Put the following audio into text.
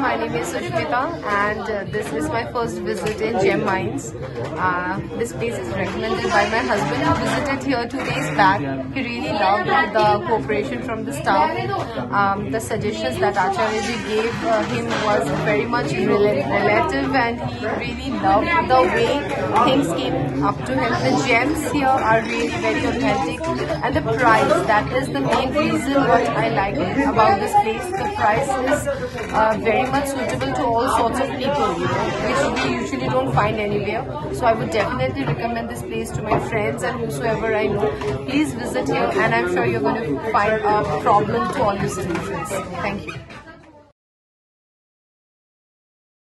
my name is Sushmita and uh, this is my first visit in Gem Mines. Uh, this place is recommended by my husband who visited here two days back. He really loved the cooperation from the staff. Um, the suggestions that Acharya gave uh, him was very much rel relative and he really loved the way things came up to him. The gems here are really very authentic and the price, that is the main reason what I like about this place. The price is uh, much suitable to all sorts of people, which we usually don't find anywhere. So I would definitely recommend this place to my friends and whosoever I know. Please visit here and I'm sure you're going to find a problem to all your solutions. Thank you.